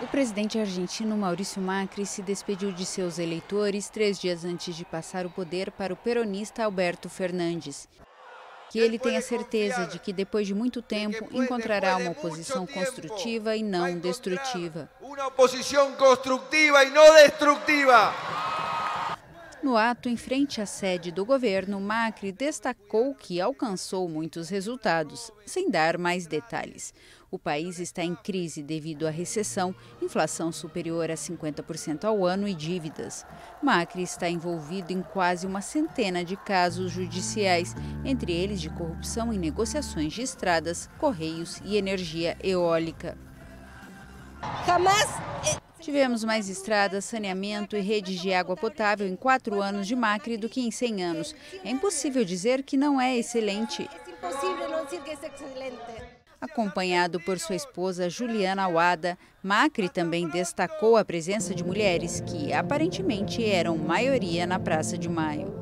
O presidente argentino Maurício Macri se despediu de seus eleitores três dias antes de passar o poder para o peronista Alberto Fernandes. Que ele tenha certeza de que, depois de muito tempo, encontrará uma oposição construtiva e não destrutiva. Uma oposição construtiva e não destrutiva. No ato em frente à sede do governo, Macri destacou que alcançou muitos resultados, sem dar mais detalhes. O país está em crise devido à recessão, inflação superior a 50% ao ano e dívidas. Macri está envolvido em quase uma centena de casos judiciais, entre eles de corrupção em negociações de estradas, correios e energia eólica. Jamais Tivemos mais estradas, saneamento e redes de água potável em quatro anos de Macri do que em 100 anos. É impossível dizer que não é excelente. Acompanhado por sua esposa Juliana Awada, Macri também destacou a presença de mulheres que aparentemente eram maioria na Praça de Maio.